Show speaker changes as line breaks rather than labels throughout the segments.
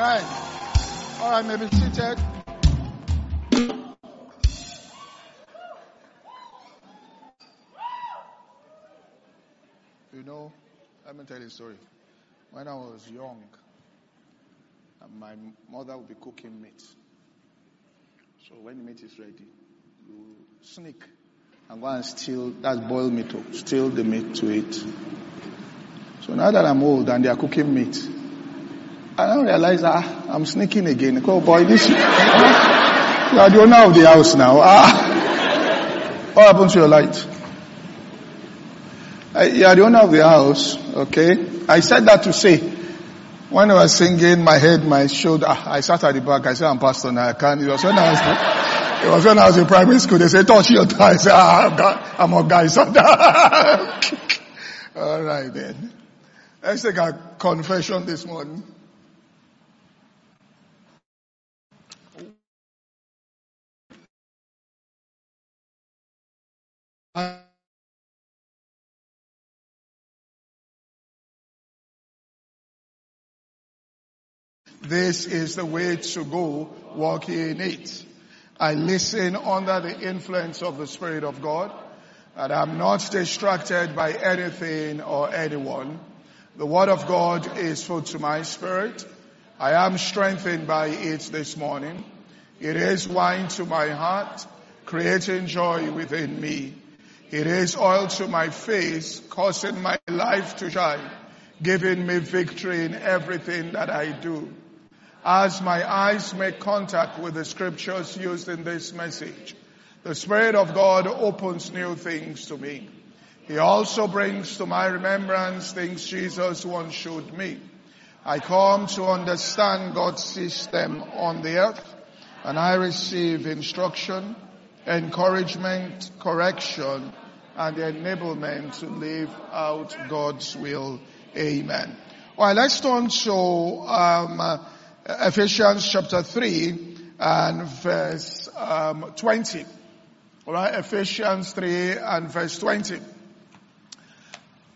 Amen. All right, maybe seated. You know, let me tell you a story. When I was young, my mother would be cooking meat. So when the meat is ready, you sneak and go and steal, that's boiled meat, to steal the meat to eat. So now that I'm old and they are cooking meat, I don't realize ah, I'm sneaking again. Oh boy, this, you are the owner of the house now. Ah, what happened to your light? Uh, you are the owner of the house, okay? I said that to say, when I was singing, my head, my shoulder, I sat at the back, I said, I'm pastor now, I can't. It was when I was, it was when I was in primary school, they said, touch your tie. I said, ah, I'm a guy, so Alright then. Let's take a confession this morning. This is the way to go, walk in it. I listen under the influence of the Spirit of God, and I'm not distracted by anything or anyone. The Word of God is food to my spirit. I am strengthened by it this morning. It is wine to my heart, creating joy within me. It is oil to my face, causing my life to shine, giving me victory in everything that I do. As my eyes make contact with the scriptures used in this message, the Spirit of God opens new things to me. He also brings to my remembrance things Jesus once showed me. I come to understand God's system on the earth and I receive instruction, encouragement, correction, and enablement to live out God's will. Amen. Alright, let's turn to um, Ephesians chapter 3 and verse um, 20. Alright, Ephesians 3 and verse 20.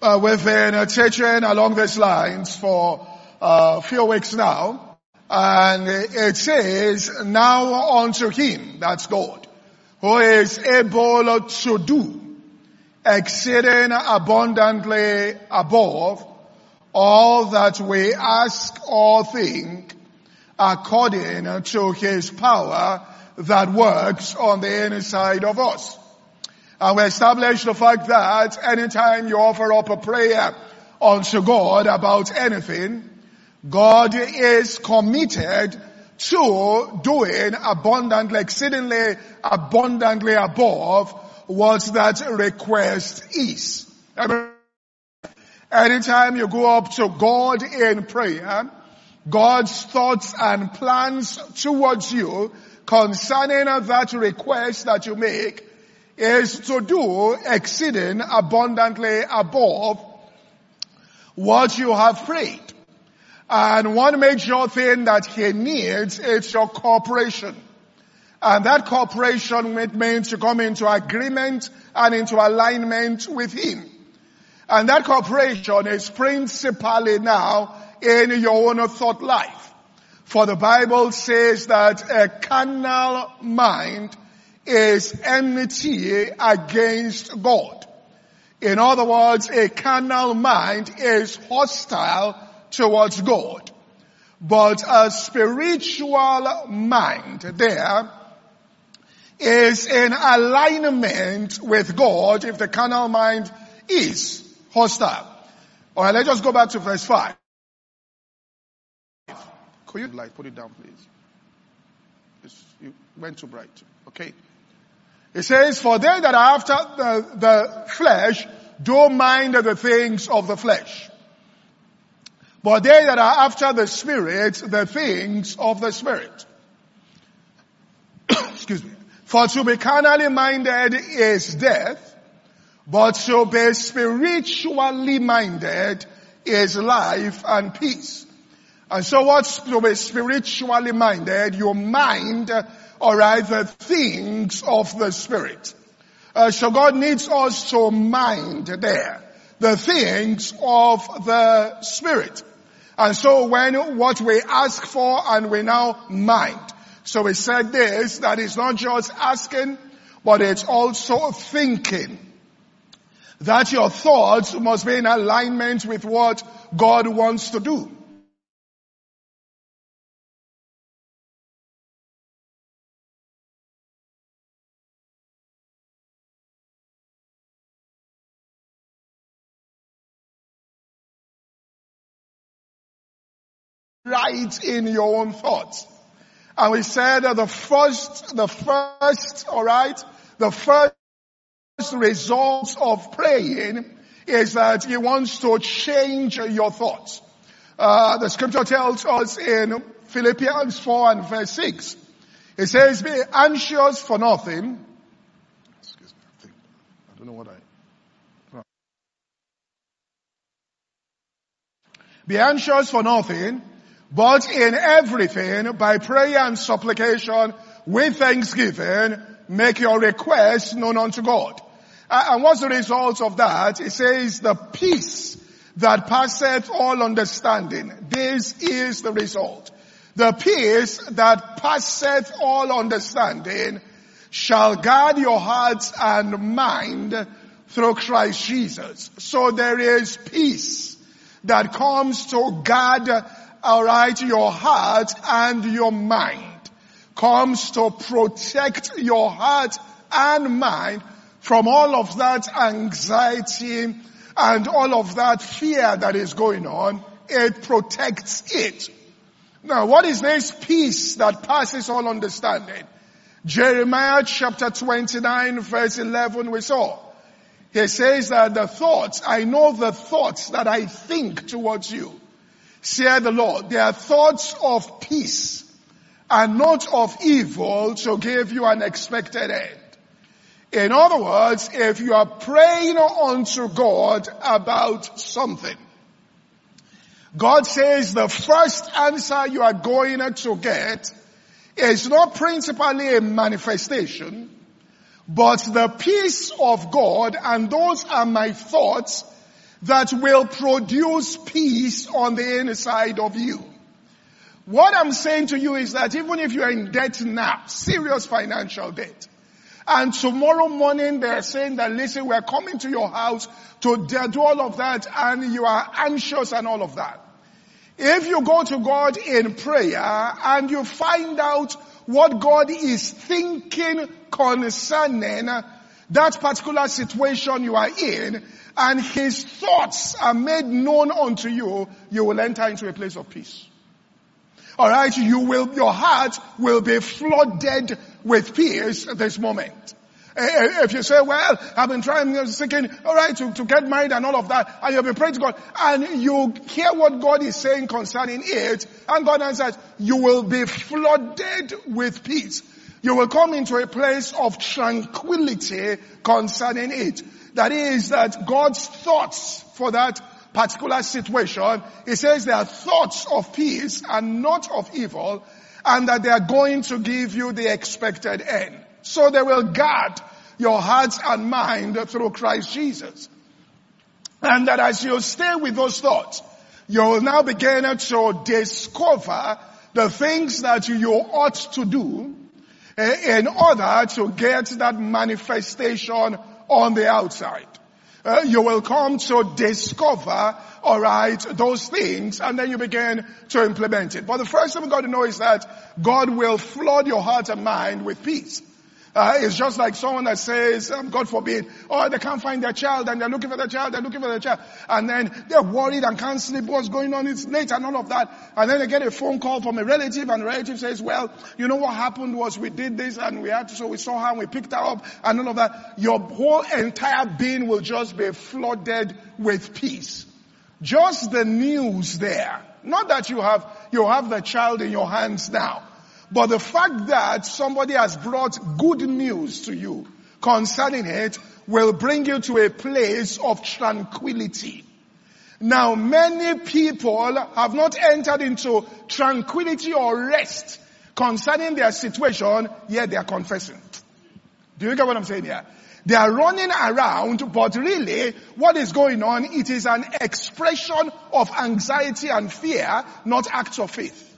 Uh, we've been uh, teaching along these lines for uh, a few weeks now. And it says, now unto him, that's God, who is able to do exceeding abundantly above all that we ask or think according to his power that works on the inside of us. And we established the fact that anytime you offer up a prayer unto God about anything, God is committed to doing abundantly, exceedingly abundantly above what that request is. Anytime you go up to God in prayer, God's thoughts and plans towards you concerning that request that you make is to do exceeding abundantly above what you have prayed. And one major thing that he needs is your cooperation. And that cooperation means to come into agreement and into alignment with him. And that cooperation is principally now in your own thought life. For the Bible says that a carnal mind is enmity against God. In other words, a carnal mind is hostile towards God. But a spiritual mind there is in alignment with God if the carnal mind is hostile. Alright, let's just go back to verse 5. Could you light, put it down please? It's, you went too bright. Okay. It says, for they that are after the, the flesh don't mind the things of the flesh. But they that are after the spirit, the things of the spirit. Excuse me. For to be carnally minded is death, but to be spiritually minded is life and peace. And so what's spiritually minded? Your mind, alright, the things of the spirit. Uh, so God needs us to mind there the things of the spirit. And so when what we ask for and we now mind. So we said this, that it's not just asking, but it's also thinking. That your thoughts must be in alignment with what God wants to do. Right in your own thoughts. And we said that the first, the first, alright, the first result of praying is that he wants to change your thoughts. Uh, the scripture tells us in Philippians 4 and verse 6, it says, be anxious for nothing. Excuse me, I think, I don't know what I, be anxious for nothing, but in everything, by prayer and supplication, with thanksgiving, make your requests known unto God. And what's the result of that? It says the peace that passeth all understanding. This is the result. The peace that passeth all understanding shall guard your hearts and mind through Christ Jesus. So there is peace that comes to guard alright, your heart and your mind comes to protect your heart and mind from all of that anxiety and all of that fear that is going on. It protects it. Now what is this peace that passes all understanding? Jeremiah chapter 29 verse 11 we saw. He says that the thoughts, I know the thoughts that I think towards you said the Lord, they are thoughts of peace and not of evil to give you an expected end. In other words, if you are praying unto God about something, God says the first answer you are going to get is not principally a manifestation, but the peace of God, and those are my thoughts that will produce peace on the inside of you. What I'm saying to you is that even if you're in debt now, serious financial debt, and tomorrow morning they're saying that listen, we're coming to your house to do all of that and you are anxious and all of that. If you go to God in prayer and you find out what God is thinking concerning that particular situation you are in and his thoughts are made known unto you, you will enter into a place of peace. Alright, you will, your heart will be flooded with peace at this moment. Eh, eh, if you say, well, I've been trying, seeking, alright, to, to get married and all of that, and you've been praying to God, and you hear what God is saying concerning it, and God answers, you will be flooded with peace. You will come into a place of tranquility concerning it. That is that God's thoughts for that particular situation, He says they are thoughts of peace and not of evil, and that they are going to give you the expected end. So they will guard your hearts and mind through Christ Jesus. And that as you stay with those thoughts, you will now begin to discover the things that you ought to do eh, in order to get that manifestation on the outside. Uh, you will come to discover, alright, those things and then you begin to implement it. But the first thing we got to know is that God will flood your heart and mind with peace. Uh, it's just like someone that says, um, God forbid, oh, they can't find their child and they're looking for their child, they're looking for their child. And then they're worried and can't sleep, what's going on, it's late and all of that. And then they get a phone call from a relative and the relative says, well, you know what happened was we did this and we had to, so we saw her and we picked her up and all of that. Your whole entire being will just be flooded with peace. Just the news there. Not that you have, you have the child in your hands now. But the fact that somebody has brought good news to you concerning it will bring you to a place of tranquility. Now many people have not entered into tranquility or rest concerning their situation, yet they are confessing. Do you get what I'm saying here? They are running around, but really, what is going on, it is an expression of anxiety and fear, not acts of faith.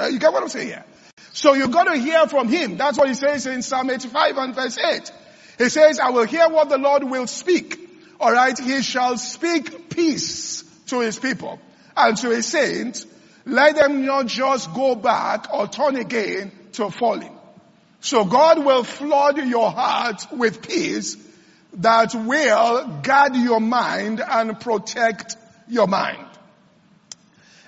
Uh, you get what I'm saying here? So you got to hear from him. That's what he says in Psalm 85 and verse 8. He says, I will hear what the Lord will speak. Alright, he shall speak peace to his people and to his saints. Let them not just go back or turn again to falling. So God will flood your heart with peace that will guard your mind and protect your mind.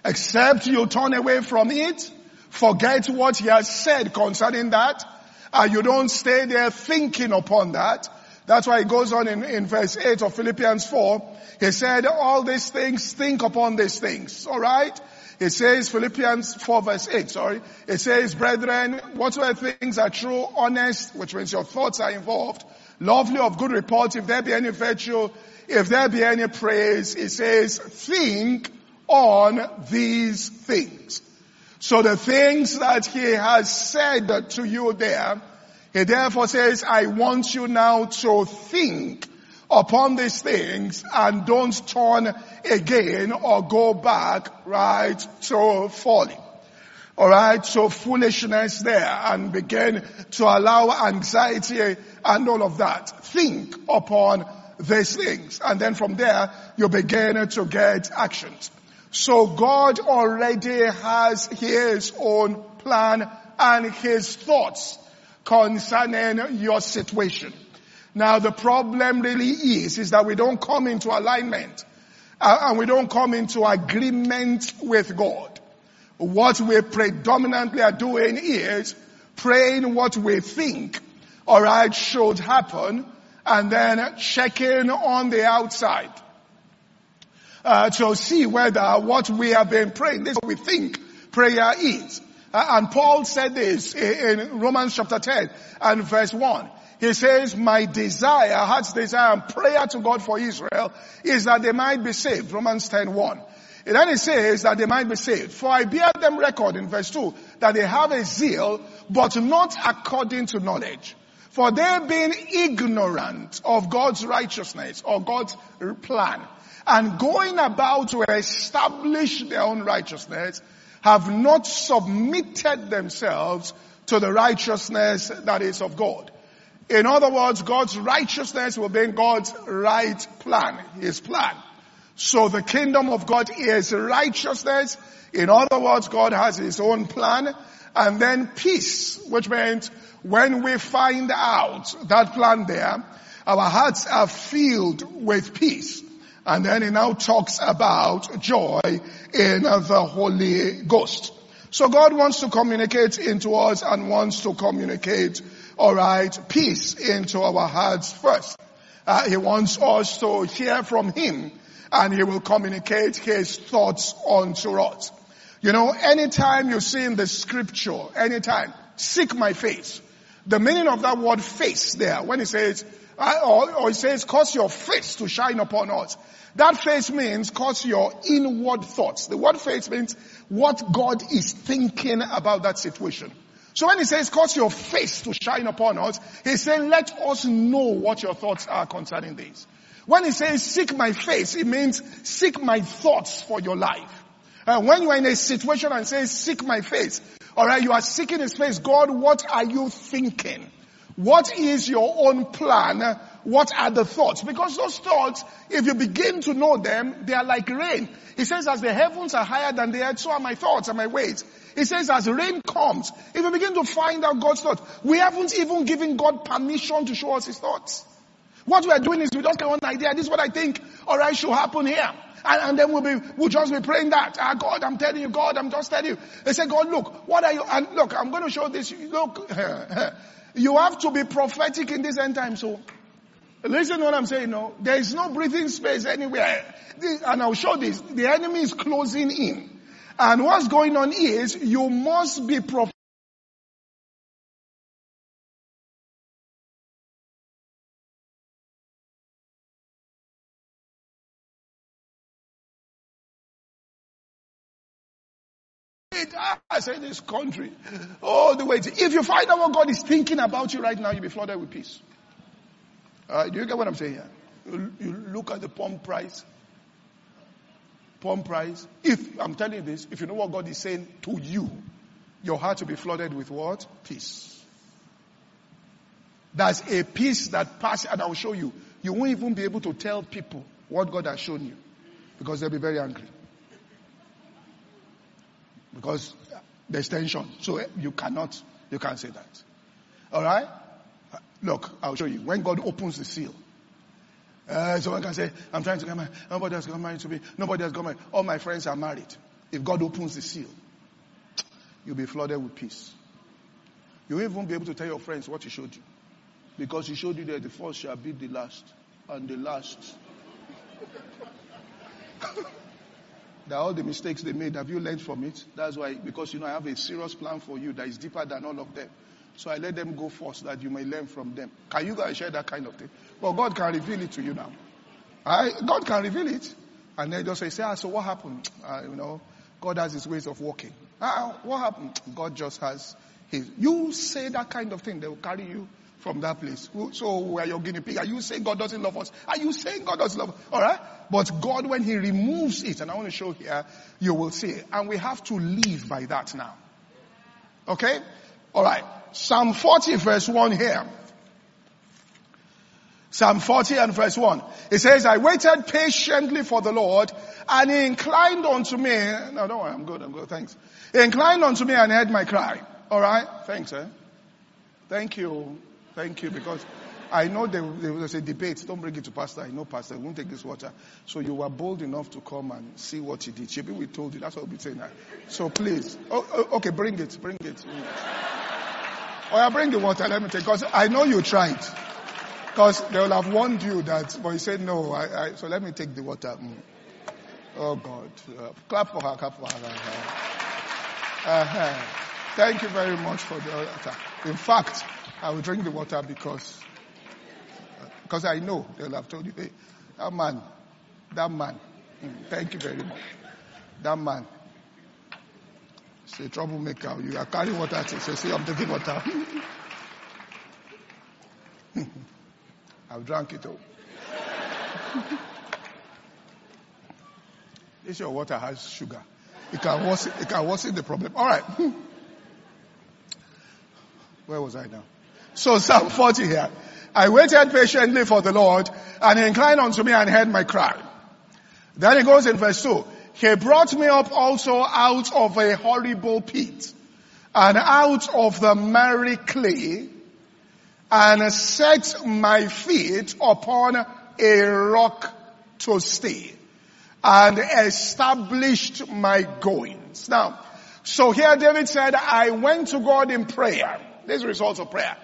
Except you turn away from it, forget what he has said concerning that, and you don't stay there thinking upon that. That's why it goes on in, in verse 8 of Philippians 4. He said, all these things, think upon these things. Alright? It says, Philippians 4 verse 8, sorry. It says, brethren, whatsoever things are true, honest, which means your thoughts are involved, lovely of good report, if there be any virtue, if there be any praise, it says, think on these things. So the things that he has said to you there, he therefore says, I want you now to think upon these things and don't turn again or go back, right, to falling. Alright, so foolishness there and begin to allow anxiety and all of that. Think upon these things and then from there you begin to get actions. So God already has His own plan and His thoughts concerning your situation. Now the problem really is, is that we don't come into alignment uh, and we don't come into agreement with God. What we predominantly are doing is praying what we think, alright, should happen and then checking on the outside. Uh, to see whether what we have been praying, this is what we think prayer is. Uh, and Paul said this in Romans chapter 10 and verse 1. He says, my desire, heart's desire and prayer to God for Israel is that they might be saved. Romans 10 1. And then he says that they might be saved. For I bear them record in verse 2 that they have a zeal, but not according to knowledge. For they being ignorant of God's righteousness or God's plan and going about to establish their own righteousness have not submitted themselves to the righteousness that is of God. In other words, God's righteousness will be God's right plan, His plan. So the kingdom of God is righteousness. In other words, God has His own plan. And then peace, which means when we find out that plan there, our hearts are filled with peace. And then he now talks about joy in the Holy Ghost. So God wants to communicate into us and wants to communicate, alright, peace into our hearts first. Uh, he wants us to hear from Him and He will communicate His thoughts unto us. You know, anytime you see in the scripture, anytime, seek my face. The meaning of that word face there, when he says, or, or he says, cause your face to shine upon us. That face means cause your inward thoughts. The word face means what God is thinking about that situation. So when he says cause your face to shine upon us, he's saying let us know what your thoughts are concerning this. When he says seek my face, it means seek my thoughts for your life. Uh, when you are in a situation and say seek my face, alright, you are seeking his face. God, what are you thinking? What is your own plan what are the thoughts? Because those thoughts, if you begin to know them, they are like rain. He says, as the heavens are higher than the earth, so are my thoughts and my ways. He says, as rain comes, if you begin to find out God's thoughts, we haven't even given God permission to show us His thoughts. What we are doing is we just get one idea. This is what I think, alright, should happen here. And, and, then we'll be, we'll just be praying that. Ah, God, I'm telling you, God, I'm just telling you. They say, God, look, what are you, and look, I'm going to show this. Look, you have to be prophetic in this end time, so Listen to what I'm saying, no. There is no breathing space anywhere. And I'll show this. The enemy is closing in. And what's going on is you must be prophetic. I say this country, all the way. To, if you find out what God is thinking about you right now, you'll be flooded with peace. Uh, do you get what I'm saying here? You, you look at the pump price. Pump price. If, I'm telling you this, if you know what God is saying to you, your heart will be flooded with what? Peace. There's a peace that passes, and I'll show you. You won't even be able to tell people what God has shown you because they'll be very angry. Because there's tension. So you cannot, you can't say that. Alright? Look, I'll show you. When God opens the seal, uh, someone can say, I'm trying to get married. Nobody has got married to me. Nobody has got married. All my friends are married. If God opens the seal, you'll be flooded with peace. You won't even be able to tell your friends what he showed you. Because he showed you that the first shall be the last. And the last. that all the mistakes they made, have you learned from it? That's why, because you know, I have a serious plan for you that is deeper than all of them. So I let them go first that you may learn from them. Can you guys share that kind of thing? Well, God can reveal it to you now. I, God can reveal it. And then just say, say ah, so what happened? Uh, you know, God has his ways of working. Ah, what happened? God just has his. You say that kind of thing, they will carry you from that place. So we are your guinea pig. Are you saying God doesn't love us? Are you saying God doesn't love us? Alright? But God, when He removes it, and I want to show here, you will see. And we have to live by that now. Okay? Alright. Psalm 40 verse 1 here. Psalm 40 and verse 1. It says, I waited patiently for the Lord and he inclined unto me. No, don't worry, I'm good, I'm good, thanks. He inclined unto me and heard my cry. Alright? Thanks, eh? Thank you. Thank you because I know there, was a debate. Don't bring it to pastor. I know pastor. won't take this water. So you were bold enough to come and see what he did. Maybe we told you. That's what we're saying. Now. So please. Oh, oh, okay, bring it. Bring it. Oh, yeah, bring the water. Let me take. Because I know you tried. Because they will have warned you that, but you said no. I, I, so let me take the water. Mm. Oh God. Uh, clap for her. Clap for her. Uh-huh. Thank you very much for the water. In fact, I will drink the water because, because I know they'll have told you, hey, that man, that man, mm, thank you very much. That man, it's a troublemaker. You are carrying water. Say, see, I'm taking water. I've drunk it all. this your water has sugar. It can worsen, it can worsen the problem. All right. Where was I now? So Psalm 40 here. I waited patiently for the Lord and he inclined unto me and heard my cry. Then he goes in verse 2. He brought me up also out of a horrible pit and out of the miry clay and set my feet upon a rock to stay and established my goings. Now, so here David said, I went to God in prayer. This is the result of prayer.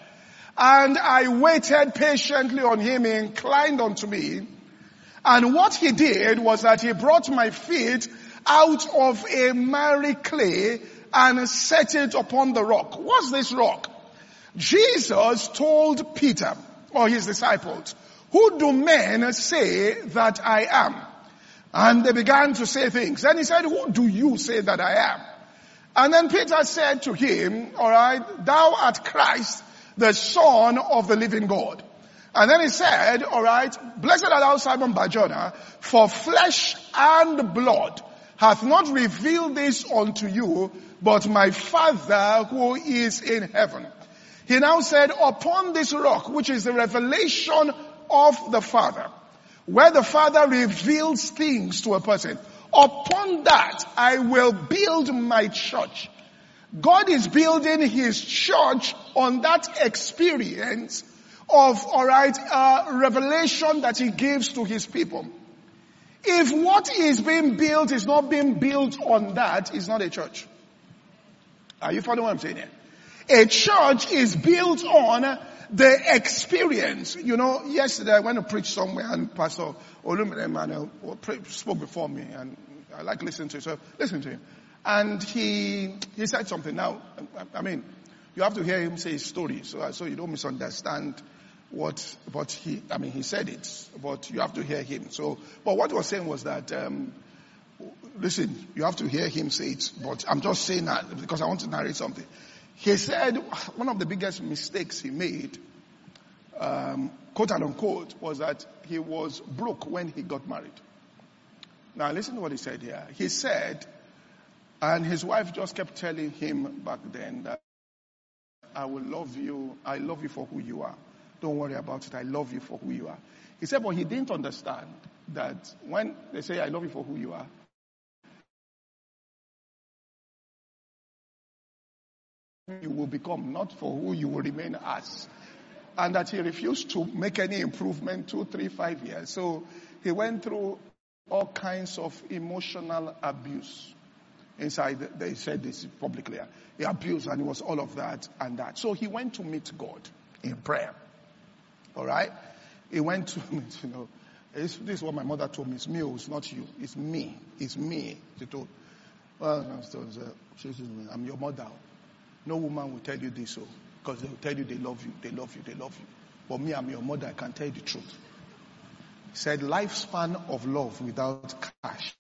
And I waited patiently on him. He inclined unto me. And what he did was that he brought my feet out of a miry clay and set it upon the rock. What's this rock? Jesus told Peter or his disciples, who do men say that I am? And they began to say things. Then he said, who do you say that I am? And then Peter said to him, alright, thou art Christ, the son of the living God. And then he said, alright, blessed art thou Simon Barjona, for flesh and blood hath not revealed this unto you, but my father who is in heaven. He now said, upon this rock, which is the revelation of the Father, where the Father reveals things to a person, upon that I will build my church God is building his church on that experience of, alright, uh, revelation that he gives to his people. If what is being built is not being built on that, it's not a church. Are you following what I'm saying here? A church is built on the experience. You know, yesterday I went to preach somewhere and Pastor Olumide Emmanuel spoke before me and I like listening to him. So listen to him. And he, he said something. Now, I mean, you have to hear him say his story so, so you don't misunderstand what, but he, I mean, he said it, but you have to hear him. So, but what he was saying was that, um, listen, you have to hear him say it, but I'm just saying that because I want to narrate something. He said one of the biggest mistakes he made um, quote unquote, was that he was broke when he got married. Now listen to what he said here. He said, and his wife just kept telling him back then that I will love you. I love you for who you are. Don't worry about it. I love you for who you are. He said, but he didn't understand that when they say, I love you for who you are, you will become, not for who you will remain as. And that he refused to make any improvement two, three, five years. So he went through all kinds of emotional abuse. Inside, they said this publicly. He abused and it was all of that and that. So he went to meet God in prayer. All right? He went to, you know, this, is what my mother told me. It's me, oh, it's not you. It's me. It's me. She told, well, I'm your mother. Oh. No woman will tell you this, so, oh, because they will tell you they love you, they love you, they love you. But me, I'm your mother. I can tell you the truth. He said, lifespan of love without cash.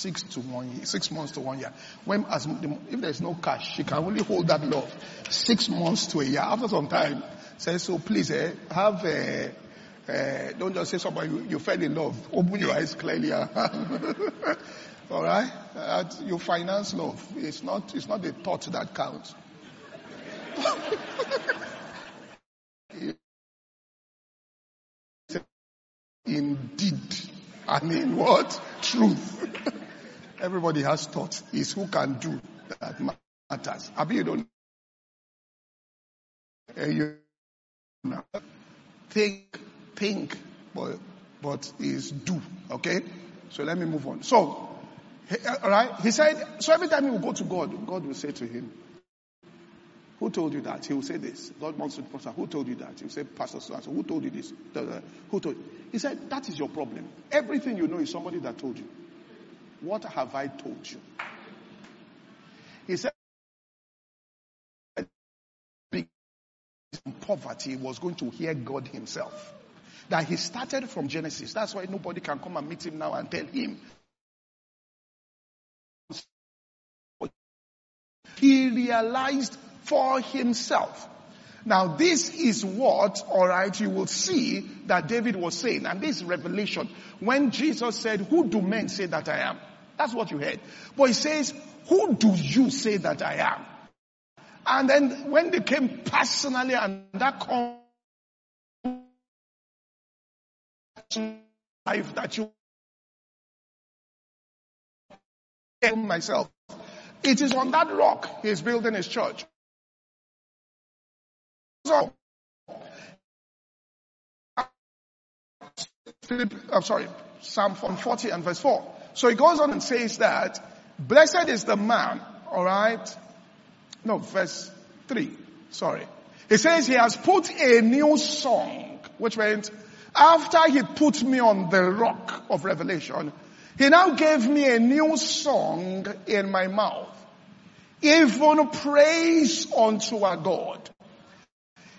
Six to one year, six months to one year. When, as, if there's no cash, she can only hold that love. Six months to a year. After some time, say, so please, eh, have a, uh, don't just say somebody you, you, fell in love. Open your eyes clearly. All right, uh, you finance love. It's not. It's not the thought that counts. Indeed, I mean what truth. Everybody has thought. Is who can do that matters. I mean, you don't. Eh, you think think, but, but is do. Okay? So let me move on. So, alright, eh, he said, so every time he will go to God, God will say to him, who told you that? He will say this. God wants to pastor. Who told you that? He will say, Pastor so Who told you this? Who told you? He said, that is your problem. Everything you know is somebody that told you. What have I told you? He said, poverty was going to hear God himself that he started from Genesis. That's why nobody can come and meet him now and tell him. He realized for himself. Now this is what, alright, you will see that David was saying, and this revelation, when Jesus said, who do men say that I am? That's what you heard. But he says, who do you say that I am? And then when they came personally and that life that you myself. It is on that rock he's building his church. So, I'm sorry, Psalm 40 and verse 4. So he goes on and says that, blessed is the man, alright? No, verse 3, sorry. He says he has put a new song, which meant after he put me on the rock of revelation, he now gave me a new song in my mouth. Even praise unto our God.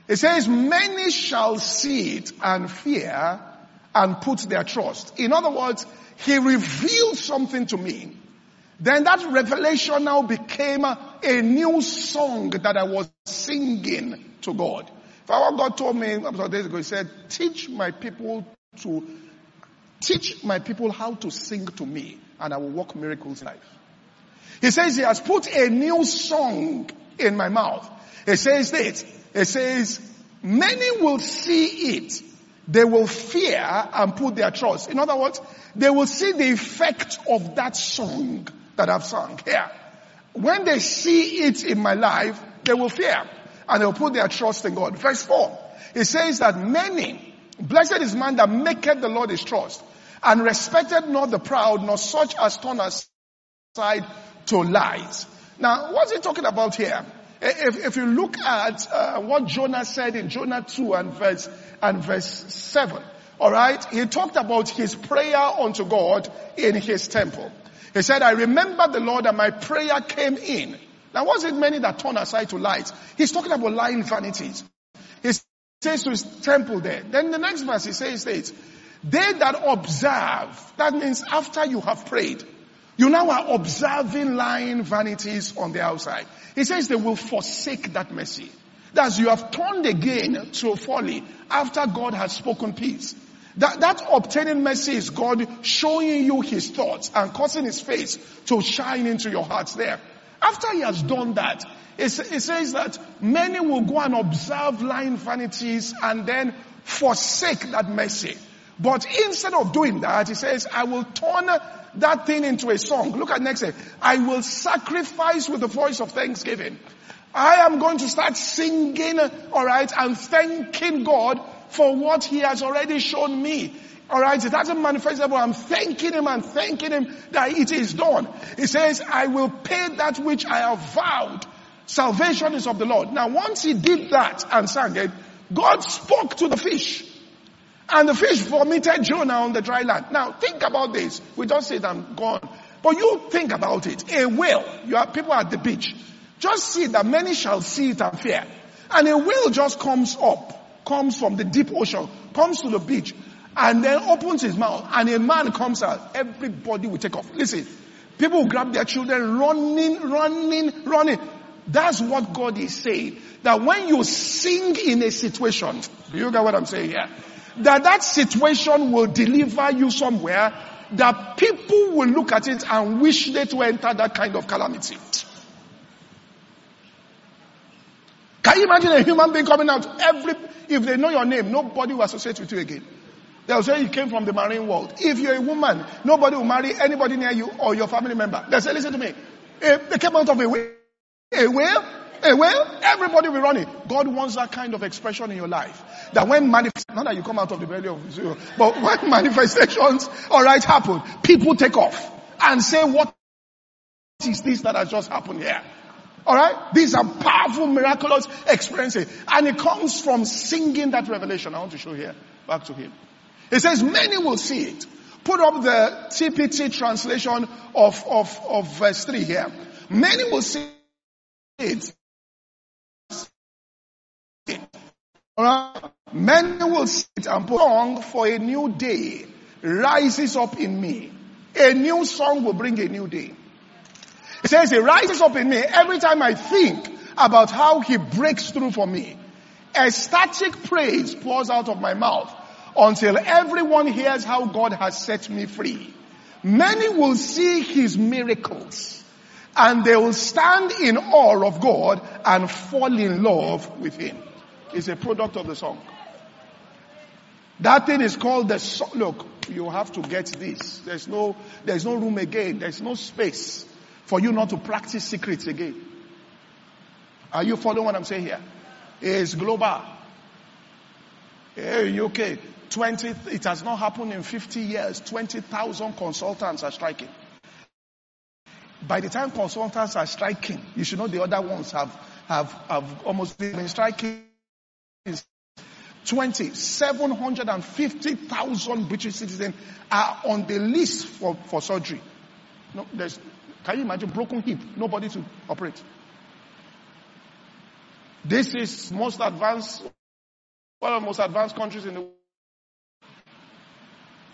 It says, many shall see it and fear and put their trust. In other words, he revealed something to me. Then that revelation now became a new song that I was singing to God. Our God told me a couple of days ago, He said, teach my people to, teach my people how to sing to me and I will work miracles in life. He says He has put a new song in my mouth. He says this, He says, many will see it. They will fear and put their trust. In other words, they will see the effect of that song that I've sung here. When they see it in my life, they will fear and they'll put their trust in God. Verse 4, it says that many, blessed is man that maketh the Lord his trust, and respected not the proud, nor such as turn aside to lies. Now, what's he talking about here? If, if you look at uh, what Jonah said in Jonah 2 and verse, and verse 7, alright, he talked about his prayer unto God in his temple. He said, I remember the Lord and my prayer came in now was it many that turn aside to light? He's talking about lying vanities. He says to his temple there. Then the next verse he says this, they that observe, that means after you have prayed, you now are observing lying vanities on the outside. He says they will forsake that mercy. That you have turned again to folly after God has spoken peace. That, that obtaining mercy is God showing you his thoughts and causing his face to shine into your hearts there. After he has done that, it, it says that many will go and observe lying vanities and then forsake that mercy. But instead of doing that, he says, I will turn that thing into a song. Look at next. I will sacrifice with the voice of thanksgiving. I am going to start singing, alright, and thanking God for what He has already shown me. Alright, it hasn't manifested, but I'm thanking Him and thanking Him that it is done. He says, I will pay that which I have vowed. Salvation is of the Lord. Now once He did that and sang it, God spoke to the fish. And the fish vomited Jonah on the dry land. Now think about this. We don't say I'm gone. But you think about it. A whale, you have people at the beach. Just see that many shall see it and fear. And a whale just comes up, comes from the deep ocean, comes to the beach, and then opens his mouth, and a man comes out. Everybody will take off. Listen, people grab their children running, running, running. That's what God is saying. That when you sing in a situation, do you get what I'm saying here? That that situation will deliver you somewhere that people will look at it and wish they to enter that kind of calamity. Can you imagine a human being coming out every, if they know your name, nobody will associate with you again. They'll say you came from the marine world. If you're a woman, nobody will marry anybody near you or your family member. They say, listen to me. If they came out of a whale, a whale, Eh, a whale, everybody will run it. God wants that kind of expression in your life. That when manifest, not that you come out of the belly of zero, but when manifestations, alright, happen, people take off and say, what is this that has just happened here? Alright? These are powerful, miraculous experiences. And it comes from singing that revelation. I want to show here. Back to him. It says, many will see it. Put up the TPT translation of, of, of verse 3 here. Many will see it. Alright? Many will sit and song for a new day rises up in me. A new song will bring a new day. It says, it rises up in me every time I think about how he breaks through for me. Ecstatic praise pours out of my mouth until everyone hears how God has set me free. Many will see his miracles and they will stand in awe of God and fall in love with him. It's a product of the song. That thing is called the song. Look, you have to get this. There's no, there's no room again. There's no space for you not to practice secrets again. Are you following what I'm saying here? It's global. Hey, UK, 20, it has not happened in 50 years. 20,000 consultants are striking. By the time consultants are striking, you should know the other ones have, have, have almost been striking. 20, 750,000 British citizens are on the list for, for surgery. No, there's, can you imagine broken hip? Nobody to operate. This is most advanced, one of the most advanced countries in the world.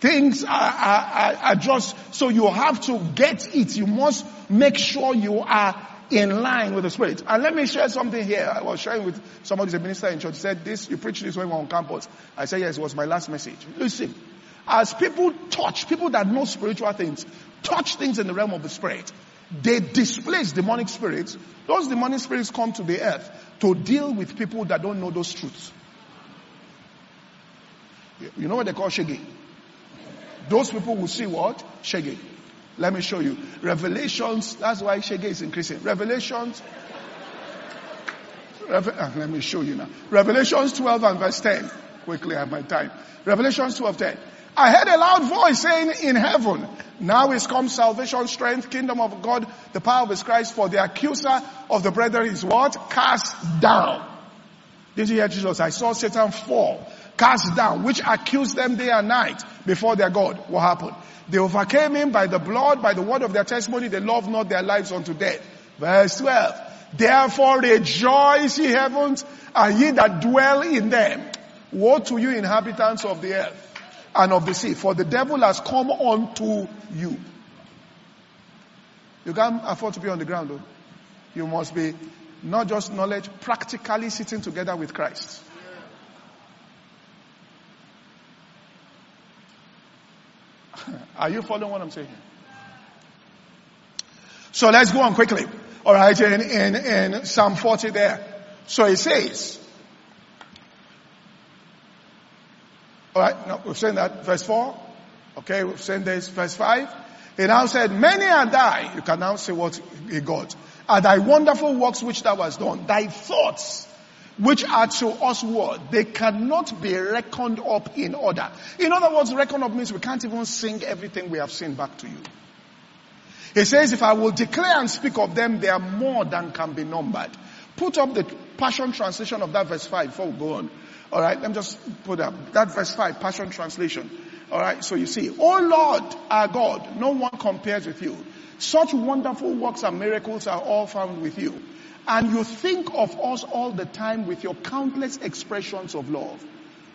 Things are, are, are, just, so you have to get it. You must make sure you are in line with the Spirit. And let me share something here. I was sharing with somebody who's a minister in church. He said, this, you preach this when we are on campus. I said, yes, it was my last message. Listen, as people touch, people that know spiritual things, touch things in the realm of the spirit. They displace demonic spirits. Those demonic spirits come to the earth to deal with people that don't know those truths. You know what they call shege? Those people will see what? Shege. Let me show you. Revelations, that's why shege is increasing. Revelations, Reve, uh, let me show you now. Revelations 12 and verse 10. Quickly, I have my time. Revelations 12, 10. I heard a loud voice saying in heaven, now is come salvation, strength, kingdom of God, the power of his Christ, for the accuser of the brethren is what? Cast down. Did you hear Jesus? I saw Satan fall, cast down, which accused them day and night before their God. What happened? They overcame him by the blood, by the word of their testimony. They loved not their lives unto death. Verse 12. Therefore rejoice ye heavens and ye that dwell in them. Woe to you inhabitants of the earth and of the sea, for the devil has come unto you. You can't afford to be on the ground though. You must be not just knowledge, practically sitting together with Christ. Are you following what I'm saying? So let's go on quickly. All right, in, in, in Psalm 40 there. So it says, all right, no, we've seen that, verse 4. Okay, we've seen this, verse 5. He now said, many are thy, you can now see what he got, are thy wonderful works which thou hast done, thy thoughts which are to us what? they cannot be reckoned up in order. In other words, reckoned up means we can't even sing everything we have seen back to you. He says, if I will declare and speak of them, they are more than can be numbered. Put up the Passion Translation of that verse 5 before we go on. Alright, let me just put up that verse 5, Passion Translation. Alright, so you see, Oh Lord, our God, no one compares with you. Such wonderful works and miracles are all found with you. And you think of us all the time with your countless expressions of love,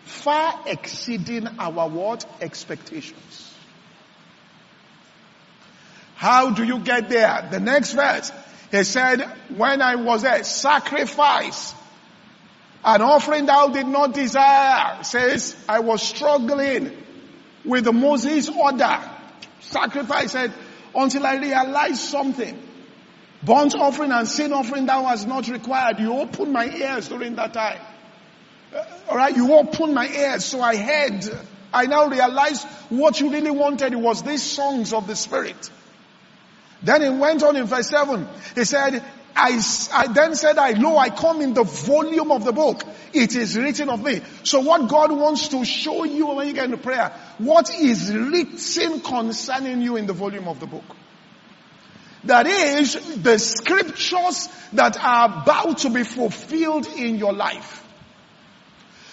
far exceeding our what? Expectations. How do you get there? The next verse, he said, when I was there, sacrifice, an offering thou did not desire, says, I was struggling with the Moses order. Sacrifice said, until I realized something. Burnt offering and sin offering that was not required. You opened my ears during that time. Uh, Alright, you opened my ears so I heard. I now realized what you really wanted was these songs of the Spirit. Then he went on in verse 7. He said, I, I then said I, know I come in the volume of the book. It is written of me. So what God wants to show you when you get into prayer, what is written concerning you in the volume of the book. That is the scriptures that are about to be fulfilled in your life.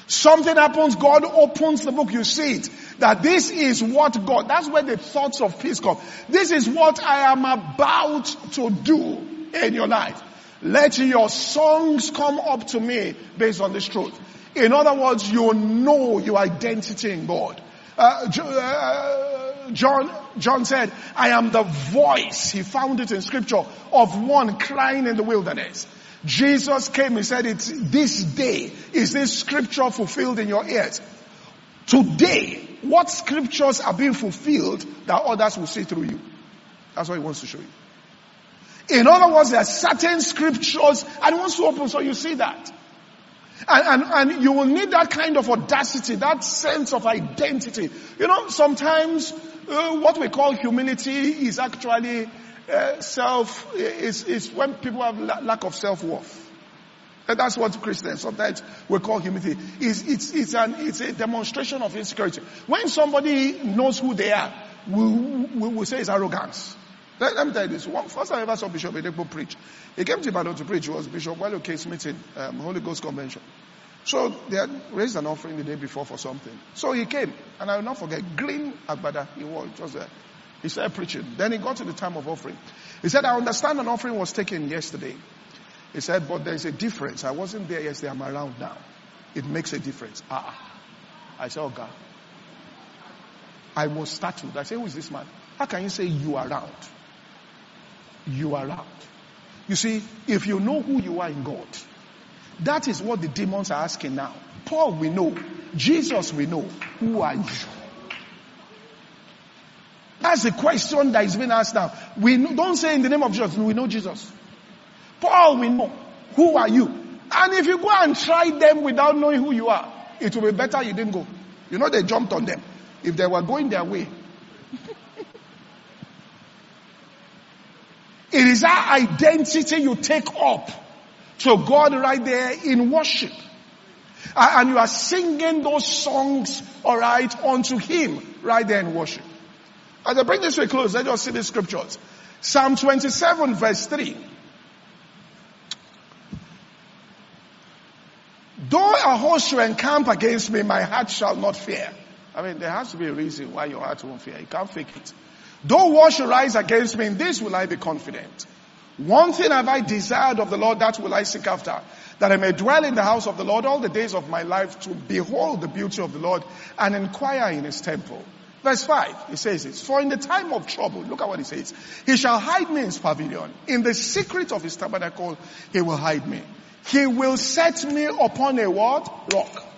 Something happens, God opens the book, you see it. That this is what God, that's where the thoughts of peace come. This is what I am about to do in your life. Let your songs come up to me based on this truth. In other words, you know your identity in God. Uh, uh, John, John said, I am the voice, he found it in scripture, of one crying in the wilderness. Jesus came, he said, it's this day is this scripture fulfilled in your ears. Today, what scriptures are being fulfilled that others will see through you? That's what he wants to show you. In other words, there are certain scriptures and he wants to open so you see that. And, and, and you will need that kind of audacity, that sense of identity. You know, sometimes uh, what we call humility is actually uh, self, is, is when people have la- lack of self-worth. And that's what Christians sometimes we call humility. It's, it's, it's, an, it's a demonstration of insecurity. When somebody knows who they are, we, we, we say it's arrogance. Let, let, me tell you this. One, first time I ever saw Bishop Edekpo preach, he came to Ibadan to preach. It was Bishop Wale Oke's meeting, um, Holy Ghost Convention. So they had raised an offering the day before for something. So he came, and I will not forget, green agbada he was there. He started preaching. Then he got to the time of offering. He said, I understand an offering was taken yesterday. He said, but there's a difference. I wasn't there yesterday. I'm around now. It makes a difference. Ah. I said, oh God. I was startled. I said, who is this man? How can you say you are around? You are out. You see, if you know who you are in God, that is what the demons are asking now. Paul we know. Jesus we know. Who are you? That's the question that is being asked now. We know, don't say in the name of Jesus. We know Jesus. Paul we know. Who are you? And if you go and try them without knowing who you are, it will be better you didn't go. You know they jumped on them. If they were going their way. It is our identity you take up to God right there in worship. And you are singing those songs, alright, unto Him right there in worship. As I bring this to a close, let us just see the scriptures. Psalm 27 verse 3. Though a host shall encamp against me, my heart shall not fear. I mean, there has to be a reason why your heart won't fear. You can't fake it. Though war shall rise against me, in this will I be confident. One thing have I desired of the Lord, that will I seek after, that I may dwell in the house of the Lord all the days of my life to behold the beauty of the Lord and inquire in his temple. Verse 5, he says this, For in the time of trouble, look at what he says, He shall hide me in his pavilion. In the secret of his tabernacle, he will hide me. He will set me upon a what? Rock.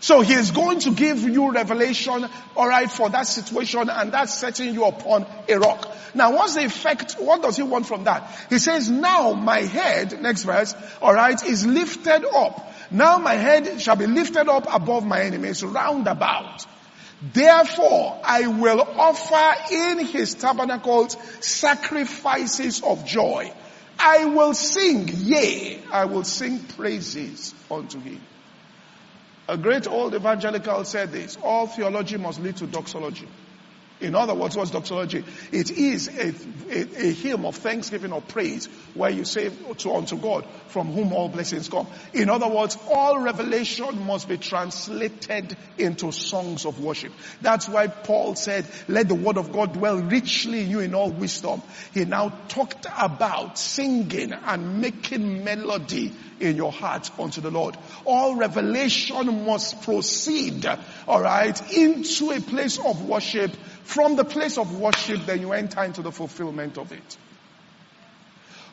So he is going to give you revelation, alright, for that situation and that's setting you upon a rock. Now what's the effect, what does he want from that? He says, now my head, next verse, alright, is lifted up. Now my head shall be lifted up above my enemies round about. Therefore, I will offer in his tabernacles sacrifices of joy. I will sing, yea, I will sing praises unto him. A great old evangelical said this, all theology must lead to doxology. In other words, what's doxology? It is a, a, a, hymn of thanksgiving or praise where you say to unto God from whom all blessings come. In other words, all revelation must be translated into songs of worship. That's why Paul said, let the word of God dwell richly in you in all wisdom. He now talked about singing and making melody in your heart unto the Lord. All revelation must proceed, alright, into a place of worship. From the place of worship, then you enter into the fulfillment of it.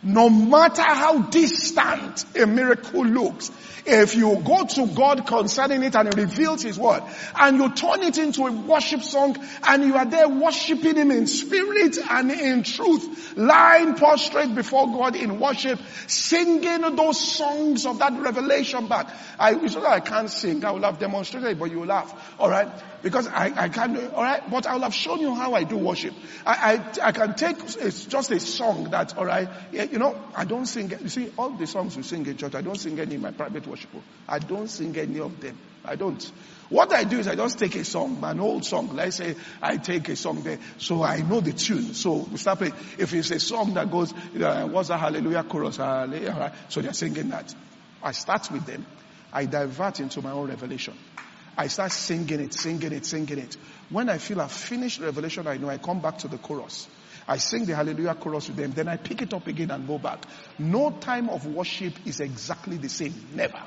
No matter how distant a miracle looks, if you go to God concerning it and He reveals His word, and you turn it into a worship song, and you are there worshiping Him in spirit and in truth, lying prostrate before God in worship, singing those songs of that revelation back. I, it's not that I can't sing, I will have demonstrated it, but you will laugh. Alright? Because I, I can't, do alright? But I will have shown you how I do worship. I, I, I can take it's just a song that, alright, you know, I don't sing, you see, all the songs we sing in church, I don't sing any in my private worship. I don't sing any of them. I don't. What I do is I just take a song, an old song. Let's say I take a song there, so I know the tune. So we start playing. If it's a song that goes, uh, what's the hallelujah chorus? Hallelujah. So they're singing that. I start with them. I divert into my own revelation. I start singing it, singing it, singing it. When I feel I've finished revelation, I know I come back to the chorus. I sing the hallelujah chorus with them. Then I pick it up again and go back. No time of worship is exactly the same. Never.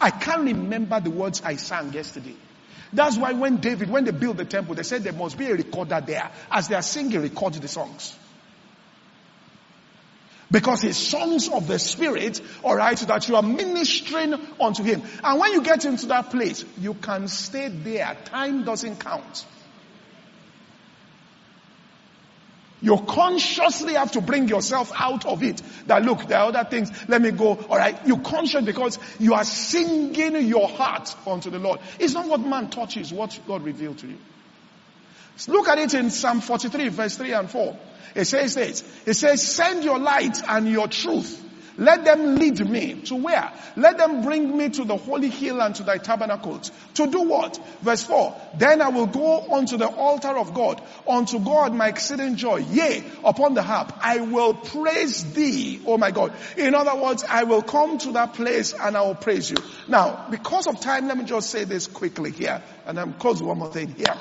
I can't remember the words I sang yesterday. That's why when David, when they built the temple, they said there must be a recorder there. As they are singing, record the songs. Because it's songs of the Spirit, alright, that you are ministering unto Him. And when you get into that place, you can stay there. Time doesn't count. You consciously have to bring yourself out of it. That look, there are other things. Let me go. Alright. You conscious because you are singing your heart unto the Lord. It's not what man touches, what God revealed to you. Look at it in Psalm 43 verse 3 and 4. It says this. It says, send your light and your truth let them lead me to where? Let them bring me to the holy hill and to thy tabernacles. To do what? Verse 4. Then I will go unto the altar of God, unto God my exceeding joy. Yea, upon the harp, I will praise thee, oh my God. In other words, I will come to that place and I will praise you. Now, because of time, let me just say this quickly here, and I'm close one more thing here.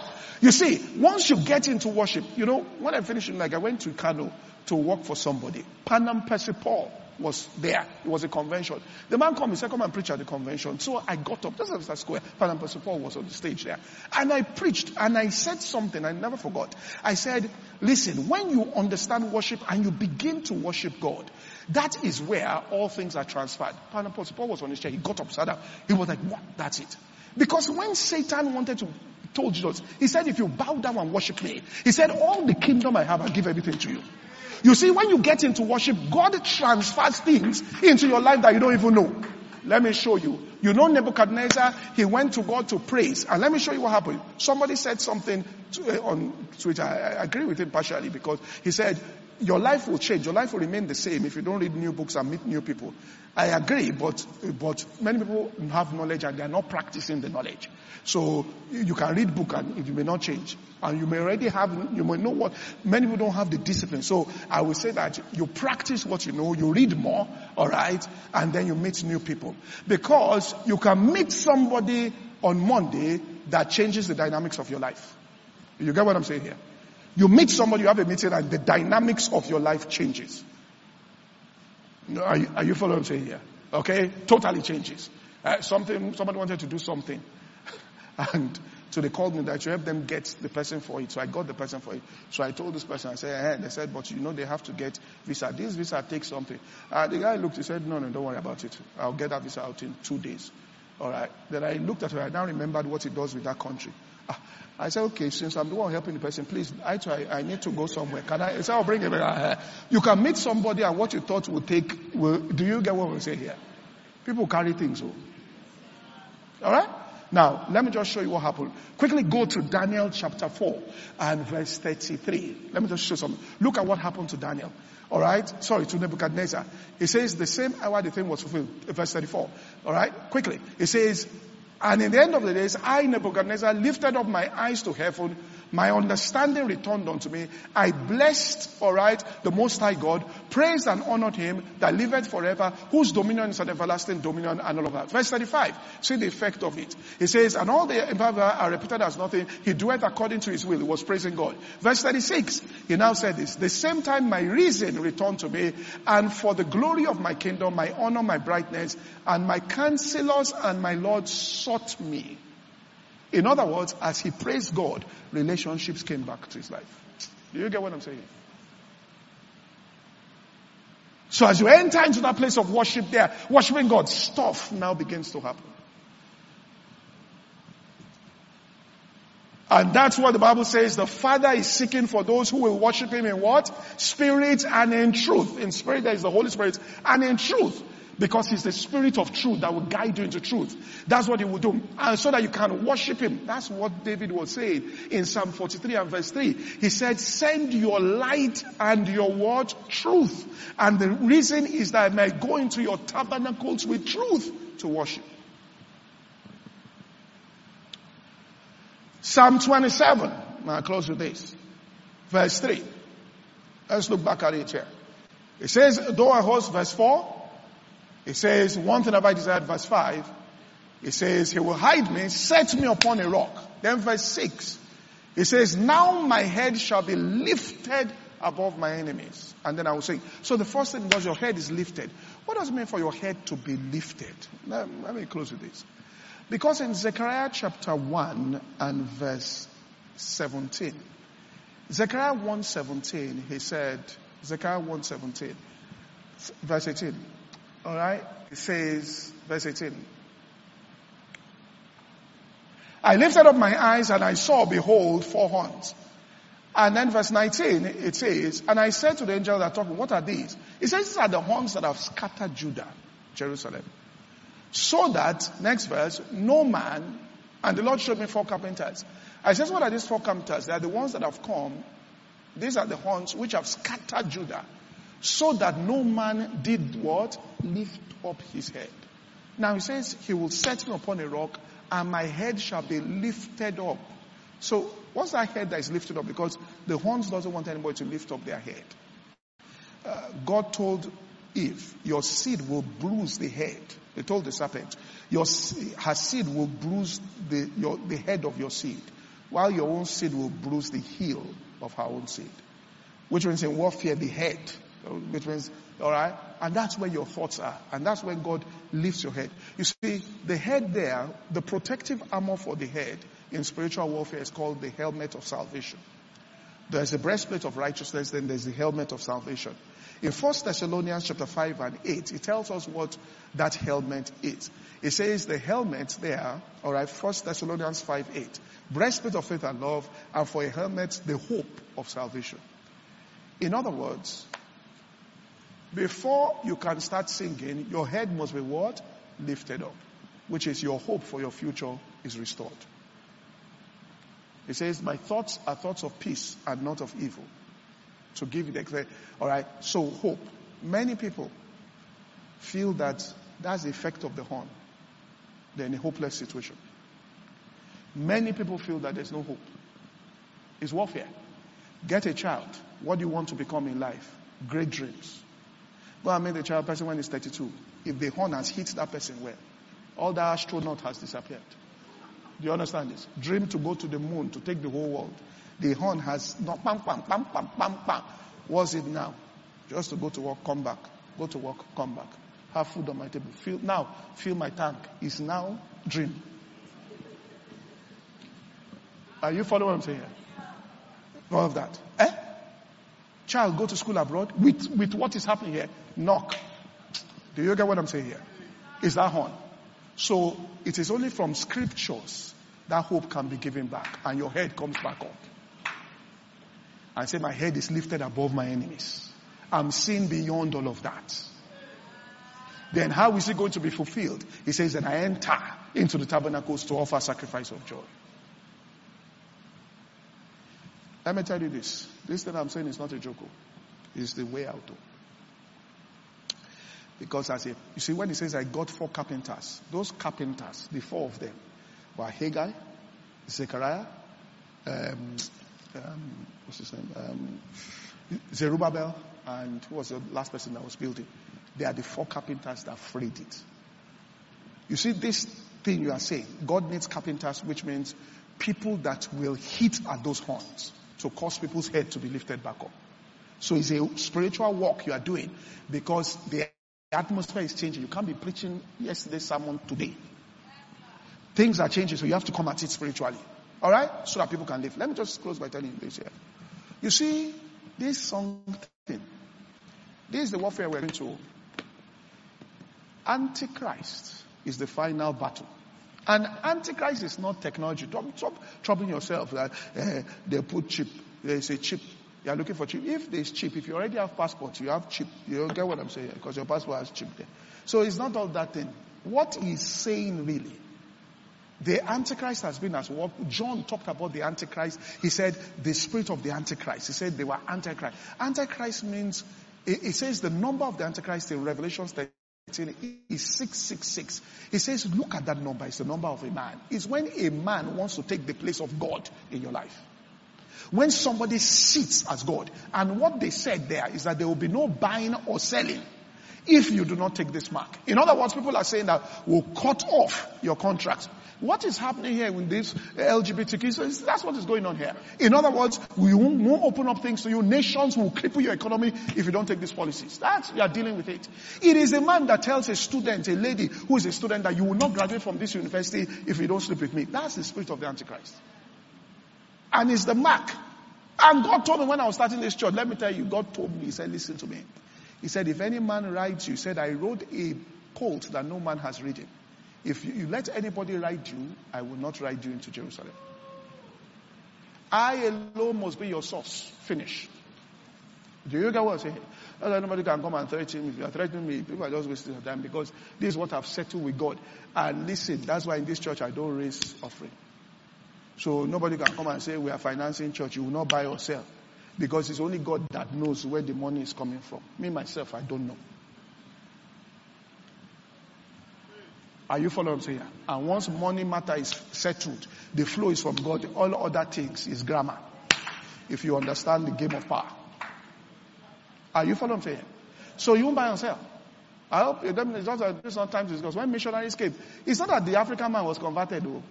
You see, once you get into worship, you know, when I finished, like I went to Kano to work for somebody, Panam Percy Paul was there. It was a convention. The man called me, said, come and preach at the convention. So I got up, just as the square, Pastor Paul was on the stage there. And I preached and I said something I never forgot. I said, listen, when you understand worship and you begin to worship God, that is where all things are transferred. Pastor Paul was on his chair. He got up, sat up. He was like, what? That's it. Because when Satan wanted to told Jesus, he said, if you bow down and worship me, he said, all the kingdom I have, I give everything to you. You see, when you get into worship, God transfers things into your life that you don't even know. Let me show you. You know Nebuchadnezzar, he went to God to praise. And let me show you what happened. Somebody said something to, uh, on Twitter. I, I agree with him partially because he said, your life will change. Your life will remain the same if you don't read new books and meet new people. I agree, but, but many people have knowledge and they are not practicing the knowledge. So you can read book and it may not change. And you may already have, you may know what, many people don't have the discipline. So I will say that you practice what you know, you read more, alright, and then you meet new people. Because you can meet somebody on Monday that changes the dynamics of your life. You get what I'm saying here? You meet somebody, you have a meeting and the dynamics of your life changes. Are you, are you following what I'm saying here? Okay? Totally changes. Uh, something, somebody wanted to do something. and So they called me that you help them get the person for it. So I got the person for it. So I told this person, I said, eh. they said, but you know they have to get visa. This visa takes something. Uh, the guy looked, he said, no, no, don't worry about it. I'll get that visa out in two days. All right. Then I looked at it. I now remembered what it does with that country. Ah, I said, okay, since I'm the one helping the person, please, I try, I need to go somewhere. Can I? So oh, I'll bring it back. Uh-huh. You can meet somebody and what you thought would take, will, do you get what we say here? People carry things. Oh. All right? Now, let me just show you what happened. Quickly go to Daniel chapter 4 and verse 33. Let me just show something. Look at what happened to Daniel. Alright? Sorry, to Nebuchadnezzar. He says the same hour the thing was fulfilled. Verse 34. Alright? Quickly. He says, and in the end of the days, I, Nebuchadnezzar, lifted up my eyes to heaven my understanding returned unto me. I blessed, alright, the Most High God, praised and honored Him that liveth forever, whose dominion is an everlasting dominion and all of that. Verse 35, see the effect of it. He says, and all the emperor are reputed as nothing. He doeth according to His will. He was praising God. Verse 36, he now said this, the same time my reason returned to me, and for the glory of my kingdom, my honor, my brightness, and my counselors and my Lord sought me. In other words, as he praised God, relationships came back to his life. Do you get what I'm saying? So as you enter into that place of worship there, worshiping God, stuff now begins to happen. And that's what the Bible says. The Father is seeking for those who will worship Him in what? Spirit and in truth. In spirit there is the Holy Spirit and in truth. Because it's the spirit of truth that will guide you into truth. That's what he will do. And so that you can worship him. That's what David was saying in Psalm 43 and verse 3. He said, send your light and your word truth. And the reason is that I may go into your tabernacles with truth to worship. Psalm 27. Now I close with this. Verse 3. Let's look back at it here. It says, though I host, verse 4, it says, one thing about desired, verse 5, it says, he will hide me, set me upon a rock. Then verse 6, it says, now my head shall be lifted above my enemies. And then I will say, so the first thing was your head is lifted. What does it mean for your head to be lifted? Let, let me close with this. Because in Zechariah chapter 1 and verse 17, Zechariah 1:17, he said, Zechariah 1:17, verse 18, all right? It says, verse 18. I lifted up my eyes and I saw, behold, four horns. And then verse 19, it says, and I said to the angel that talking, what are these? It says, these are the horns that have scattered Judah, Jerusalem. So that, next verse, no man, and the Lord showed me four carpenters. I says, what are these four carpenters? They are the ones that have come. These are the horns which have scattered Judah so that no man did what? Lift up his head. Now he says, he will set me upon a rock and my head shall be lifted up. So what's that head that is lifted up? Because the horns doesn't want anybody to lift up their head. Uh, God told Eve, your seed will bruise the head. They told the serpent, your, her seed will bruise the, your, the head of your seed, while your own seed will bruise the heel of her own seed. Which means in warfare, the head which means, alright? And that's where your thoughts are. And that's when God lifts your head. You see, the head there, the protective armor for the head in spiritual warfare is called the helmet of salvation. There's a breastplate of righteousness, then there's the helmet of salvation. In 1 Thessalonians chapter 5 and 8, it tells us what that helmet is. It says the helmet there, alright, 1 Thessalonians 5, 8, breastplate of faith and love, and for a helmet, the hope of salvation. In other words, before you can start singing, your head must be what? Lifted up. Which is your hope for your future is restored. He says, my thoughts are thoughts of peace and not of evil. To give you the, alright, so hope. Many people feel that that's the effect of the horn. They're in a hopeless situation. Many people feel that there's no hope. It's warfare. Get a child. What do you want to become in life? Great dreams. Go and meet the child person when he's 32. If the horn has hit that person well, all that astronaut has disappeared. Do you understand this? Dream to go to the moon, to take the whole world. The horn has not pam pam pam pam pam pam. What's it now? Just to go to work, come back. Go to work, come back. Have food on my table. Fill now, fill my tank. Is now dream. Are you following what I'm saying? All of that. Eh? Child, go to school abroad with, with what is happening here. Knock. Do you get what I'm saying here? Is that horn? So it is only from scriptures that hope can be given back and your head comes back up. And say, my head is lifted above my enemies. I'm seeing beyond all of that. Then how is it going to be fulfilled? He says, and I enter into the tabernacles to offer sacrifice of joy. Let me tell you this. This thing I'm saying is not a joke. Oh. It's the way out. Oh. Because as a, you see, when he says I got four carpenters, those carpenters, the four of them, were Haggai, Zechariah, um, um, what's his name, um, Zerubbabel, and who was the last person that was building? They are the four carpenters that freed it. You see, this thing you are saying, God needs carpenters, which means people that will hit at those horns to cause people's head to be lifted back up. So it's a spiritual work you are doing because the atmosphere is changing. You can't be preaching yesterday's sermon today. Things are changing, so you have to come at it spiritually. Alright? So that people can live. Let me just close by telling you this here. You see, this song thing, this is the warfare we're going to. Antichrist is the final battle. And Antichrist is not technology. Stop, stop troubling yourself that uh, they put chip. They say chip. You are looking for chip. If there's chip, if you already have passport, you have chip. You don't get what I'm saying because your passport has chip there. So it's not all that thing. What he's saying really, the Antichrist has been as what John talked about the Antichrist. He said the spirit of the Antichrist. He said they were Antichrist. Antichrist means, it, it says the number of the Antichrist in Revelation is 666. He says, look at that number. It's the number of a man. It's when a man wants to take the place of God in your life. When somebody sits as God. And what they said there is that there will be no buying or selling if you do not take this mark. In other words, people are saying that we'll cut off your contract. What is happening here with this LGBTQ? So that's what is going on here. In other words, we won't, open up things to you. Nations will cripple your economy if you don't take these policies. That's, you are dealing with it. It is a man that tells a student, a lady who is a student that you will not graduate from this university if you don't sleep with me. That's the spirit of the Antichrist. And it's the mark. And God told me when I was starting this church, let me tell you, God told me, He said, listen to me. He said, if any man rides you, he said, I wrote a colt that no man has ridden. If you, let anybody ride you, I will not ride you into Jerusalem. I alone must be your source. Finish. Do you get what I'm saying? Not anybody can come and threaten me. If you are threatening me, people are just wasting their time because this is what I've settled with God. And listen, that's why in this church I don't raise offering. So nobody can come and say we are financing church. You will not buy or sell. Because it's only God that knows where the money is coming from. Me, myself, I don't know. Are you following what I'm? And once money matter is settled, the flow is from God. All other things is grammar. If you understand the game of power. Are you following what I'm? So you won't buy and sell. I hope it's just sometimes because when missionaries came, it's not that the African man was converted though.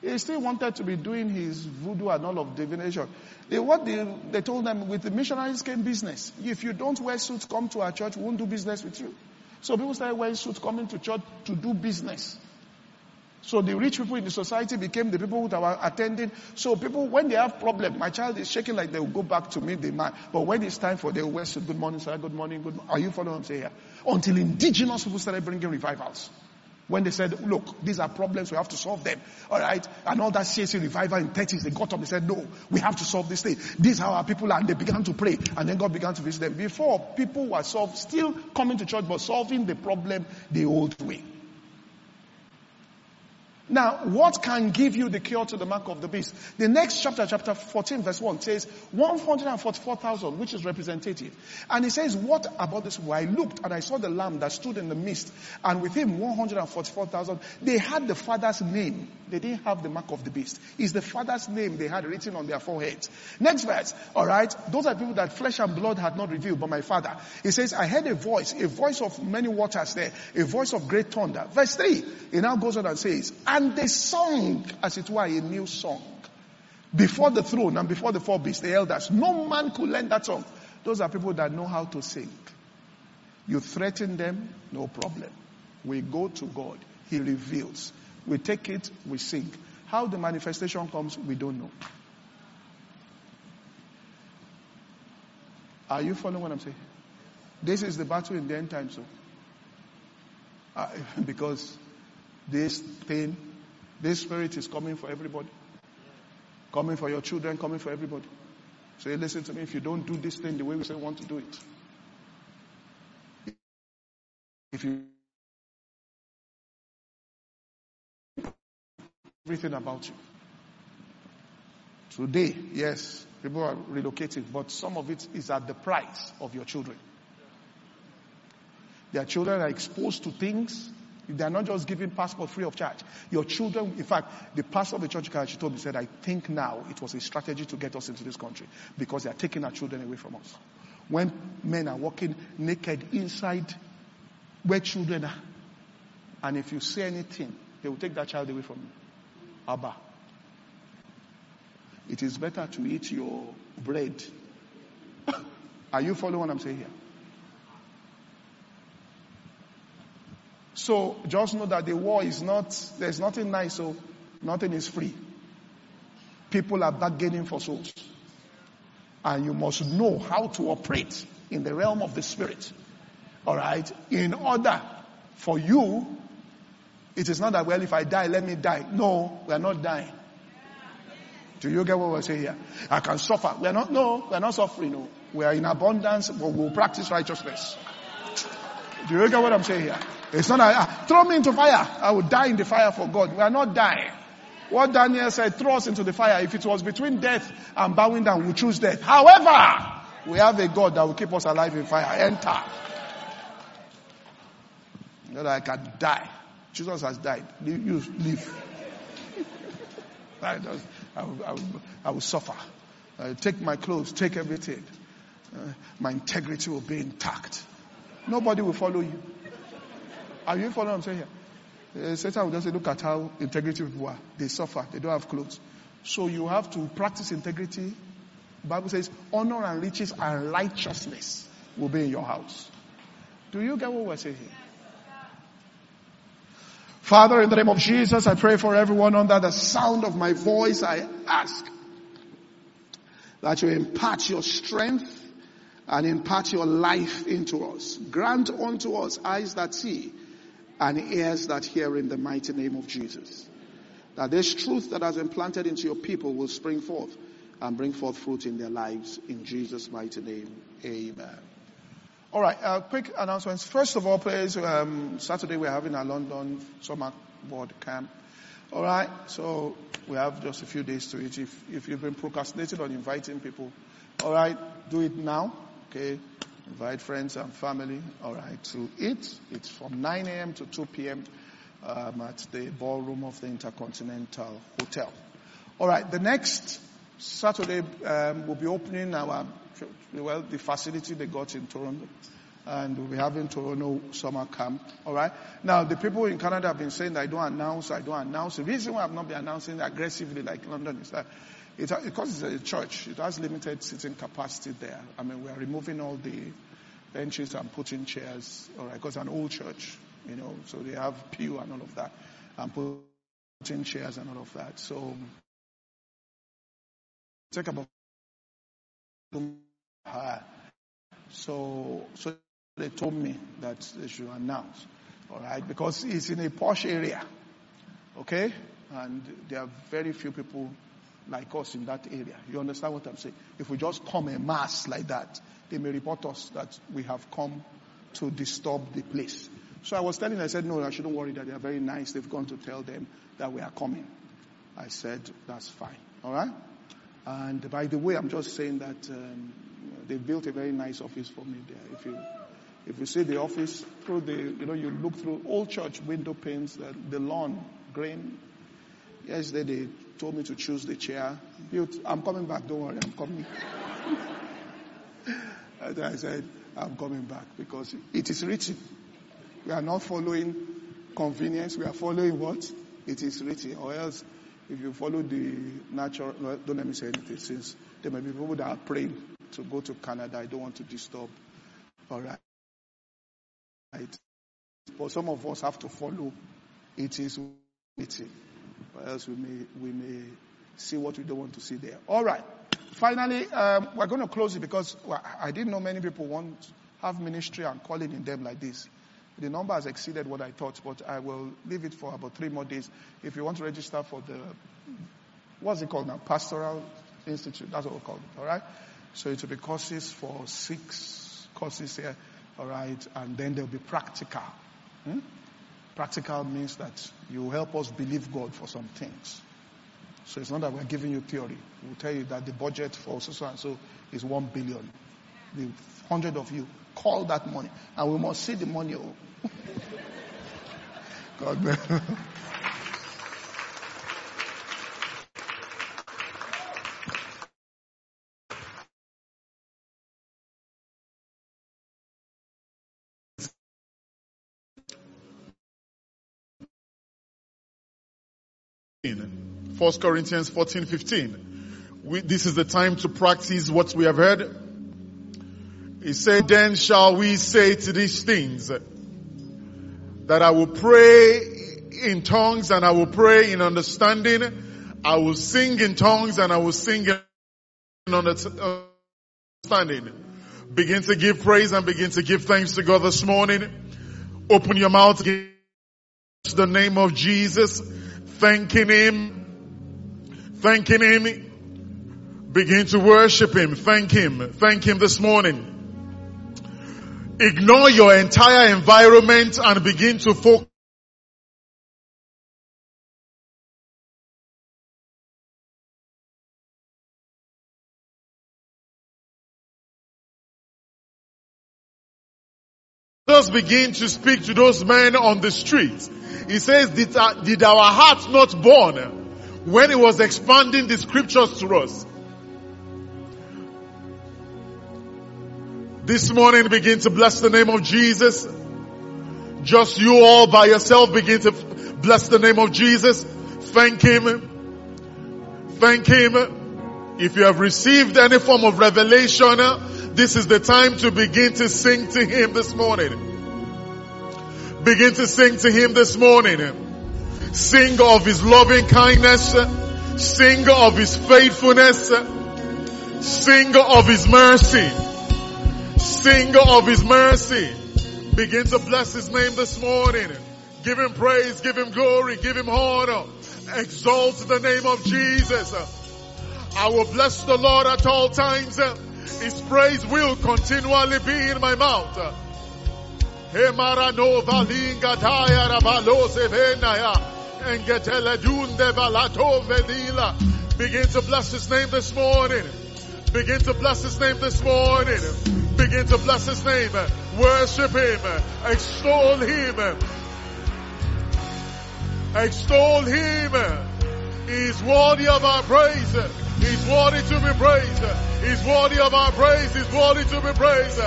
He still wanted to be doing his voodoo and all of divination. They, what they, they told them with the missionaries came business. If you don't wear suits, come to our church, we won't do business with you. So people started wearing suits, coming to church to do business. So the rich people in the society became the people who were attending. So people, when they have problem, my child is shaking like they will go back to meet the man. But when it's time for their suit, good morning, sir, good morning, good morning. Are you following what I'm saying here? Until indigenous people started bringing revivals. When they said, look, these are problems, we have to solve them. Alright? And all that CAC revival in 30s, they got up, they said, no, we have to solve this thing. These are our people, and they began to pray. And then God began to visit them. Before, people were solved, still coming to church, but solving the problem the old way. Now, what can give you the cure to the mark of the beast? The next chapter, chapter 14, verse 1 says 144,000, which is representative. And he says, what about this? Well, I looked and I saw the lamb that stood in the midst and with him 144,000. They had the father's name. They didn't have the mark of the beast. It's the father's name they had written on their foreheads. Next verse, alright? Those are people that flesh and blood had not revealed, but my father. He says, I heard a voice, a voice of many waters there, a voice of great thunder. Verse 3, he now goes on and says, and they sung, as it were, a new song. Before the throne and before the four beasts, the elders. No man could learn that song. Those are people that know how to sing. You threaten them, no problem. We go to God. He reveals. We take it, we sing. How the manifestation comes, we don't know. Are you following what I'm saying? This is the battle in the end time, so. Uh, because this pain, this spirit is coming for everybody. Coming for your children, coming for everybody. So listen to me, if you don't do this thing the way we say we want to do it, if you everything about you. Today, yes, people are relocating, but some of it is at the price of your children. Their children are exposed to things. They are not just giving passport free of charge. Your children, in fact, the pastor of the church she told me, said, I think now it was a strategy to get us into this country because they are taking our children away from us. When men are walking naked inside where children are, and if you say anything, they will take that child away from you. Abba. It is better to eat your bread. are you following what I'm saying here? So just know that the war is not, there's nothing nice, so nothing is free. People are bargaining for souls. And you must know how to operate in the realm of the spirit. Alright? In order for you, it is not that, well, if I die, let me die. No, we are not dying. Do you get what we're saying here? I can suffer. We are not, no, we are not suffering. No. We are in abundance, but we'll practice righteousness. Do you get what I'm saying here? It's not ah, throw me into fire. I will die in the fire for God. We are not dying. What Daniel said, throw us into the fire. If it was between death and bowing down, we choose death. However, we have a God that will keep us alive in fire. Enter. That I can die. Jesus has died. You live. I, will, I, will, I will suffer. I will take my clothes, take everything. Uh, my integrity will be intact. Nobody will follow you. Are you following what I'm saying here? Uh, Satan will just say, look at how integrity people are. They suffer. They don't have clothes. So you have to practice integrity. Bible says, honor and riches and righteousness will be in your house. Do you get what we're saying here? Father, in the name of Jesus, I pray for everyone under the sound of my voice. I ask that you impart your strength and impart your life into us. Grant unto us eyes that see and ears that hear in the mighty name of Jesus. That this truth that has been planted into your people will spring forth and bring forth fruit in their lives. In Jesus' mighty name, amen. All right, uh, quick announcements. First of all, please, um, Saturday we're having a London summer board camp. All right, so we have just a few days to it. If, if you've been procrastinating on inviting people, all right, do it now. Okay, Invite friends and family, all right, to eat. It's from 9 a.m. to 2 p.m. Um, at the ballroom of the Intercontinental Hotel. All right, the next Saturday um, we'll be opening our well the facility they got in Toronto, and we'll be having Toronto summer camp. All right. Now the people in Canada have been saying I don't announce, I don't announce. The reason why I've not been announcing aggressively like London is that it, because it's a church, it has limited seating capacity there. I mean, we are removing all the benches and putting chairs, all right, because an old church, you know, so they have pew and all of that, and putting chairs and all of that. So, take about so, so they told me that they should announce, all right, because it's in a posh area, okay, and there are very few people like us in that area. You understand what I'm saying? If we just come en masse like that, they may report us that we have come to disturb the place. So I was telling, I said, no, I shouldn't worry that they are very nice. They've gone to tell them that we are coming. I said, that's fine. All right? And by the way, I'm just saying that um, they built a very nice office for me there. If you if you see the office through the, you know, you look through old church window panes, the, the lawn, green. Yesterday they told me to choose the chair. I'm coming back, don't worry, I'm coming. and I said, I'm coming back because it is written. We are not following convenience, we are following what? It is written. Or else, if you follow the natural, well, don't let me say anything since there may be people that are praying to go to Canada. I don't want to disturb. All right. Right. But some of us have to follow. It is written.
Or else we may, we may see what we don't want to see there. All right. Finally, um, we're going to close it because I didn't know many people want have ministry and calling in them like this. The number has exceeded what I thought, but I will leave it for about three more days. If you want to register for the, what's it called now? Pastoral Institute. That's what we call it. All right. So it will be courses for six courses here. All right. And then there'll be practical. Hmm? Practical means that you help us believe God for some things. So it's not that we're giving you theory. We'll tell you that the budget for so and so is one billion. The hundred of you call that money, and we must see the money. Oh. God bless. First Corinthians 14, 15. We, this is the time to practice what we have heard. He said, then shall we say to these things that I will pray in tongues and I will pray in understanding. I will sing in tongues and I will sing in understanding. Begin to give praise and begin to give thanks to God this morning. Open your mouth. The name of Jesus. Thanking Him Thanking Him. Begin to worship Him. Thank Him. Thank Him this morning. Ignore your entire environment and begin to focus Just begin to speak to those men on the street. He says, did, uh, did our hearts not burn when he was expanding the scriptures to us. This morning begin to bless the name of Jesus. Just you all by yourself begin to bless the name of Jesus. Thank Him. Thank Him. If you have received any form of revelation, this is the time to begin to sing to Him this morning. Begin to sing to Him this morning. Sing of His loving kindness. Sing of His faithfulness. Sing of His mercy. Sing of His mercy. Begin to bless His name this morning. Give Him praise, give Him glory, give Him honor. Exalt the name of Jesus. I will bless the Lord at all times. His praise will continually be in my mouth. Begin to bless his name this morning. Begin to bless his name this morning. Begin to bless his name. Worship him. Extol him. Extol him. He's worthy of our praise. He's worthy to be praised. He's worthy of our praise. He's worthy to be praised.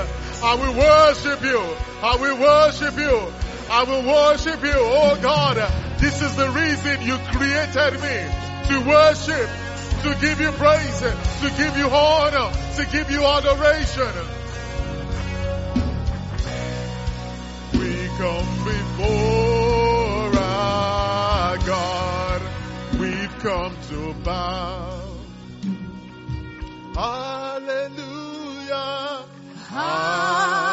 I will worship you. I will worship you. I will worship you. Oh God. This is the reason you created me to worship, to give you praise, to give you honor, to give you adoration. We come before our God. We've come to bow. Hallelujah. Hallelujah.